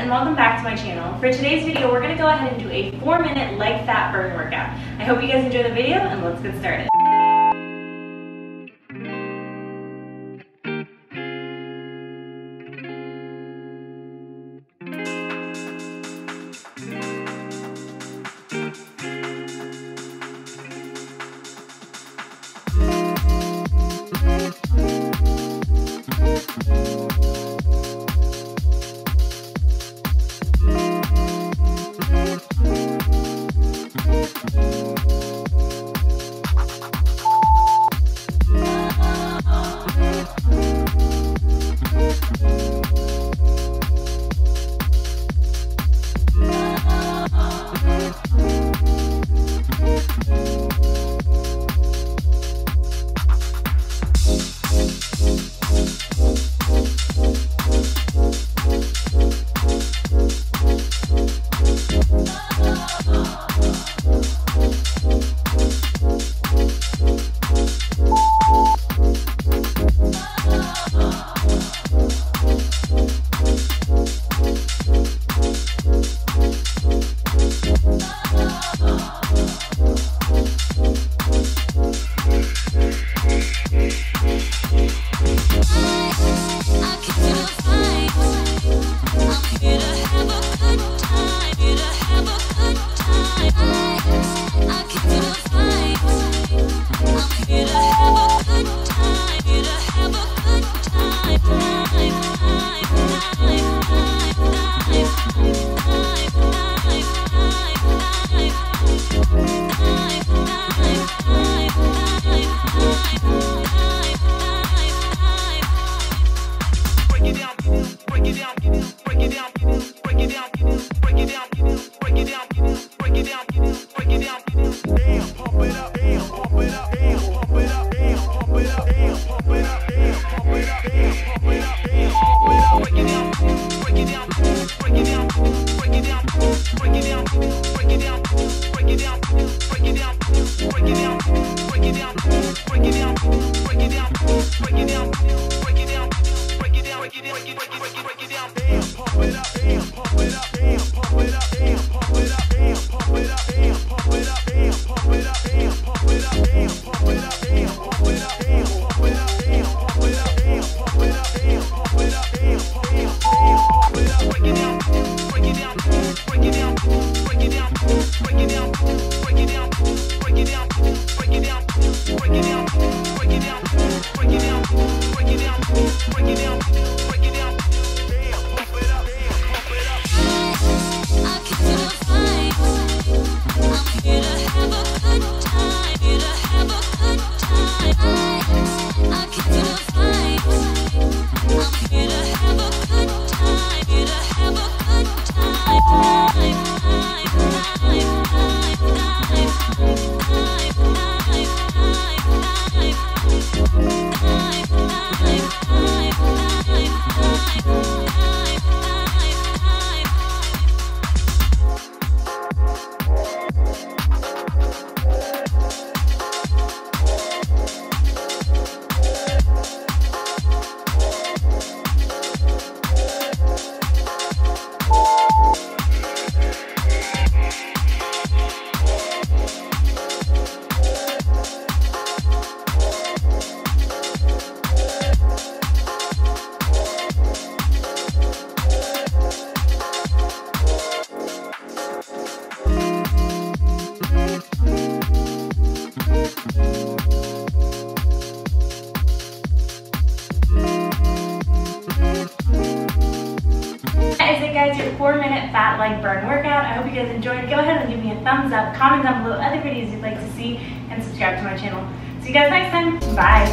and welcome back to my channel. For today's video, we're gonna go ahead and do a four minute leg fat burn workout. I hope you guys enjoy the video and let's get started. Bye. Break it down. break it down, break it down, break it down. Guys your four minute fat leg burn workout. I hope you guys enjoyed. Go ahead and give me a thumbs up, comment down below other videos you'd like to see, and subscribe to my channel. See you guys next time. Bye.